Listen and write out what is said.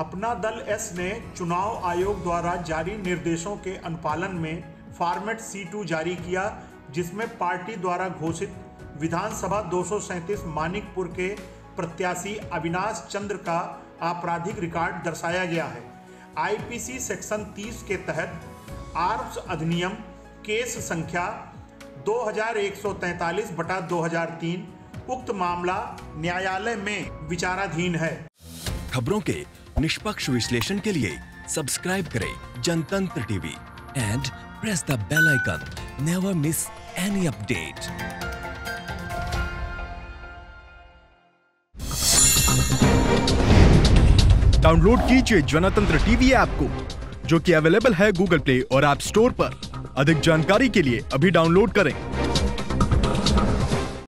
अपना दल एस ने चुनाव आयोग द्वारा जारी निर्देशों के अनुपालन में फॉर्मेट सी टू जारी किया, जिसमें पार्टी द्वारा घोषित विधानसभा दो मानिकपुर के प्रत्याशी अविनाश चंद्र का आपराधिक रिकॉर्ड दर्शाया गया है। आईपीसी सेक्शन 30 के तहत आर्म्स अधिनियम केस संख्या 2143 बटा 2003 उक्त मामला न्यायालय में विचाराधीन है। खबरों के निष्पक्ष विश्लेषण के लिए सब्सक्राइब करें Jantantra TV and press the bell icon never miss any update download कीजिए जनतंत्र टीवी ऐप को, जो कि अवेलेबल है गूगल प्ले और ऐप स्टोर पर। अधिक जानकारी के लिए अभी डाउनलोड करें।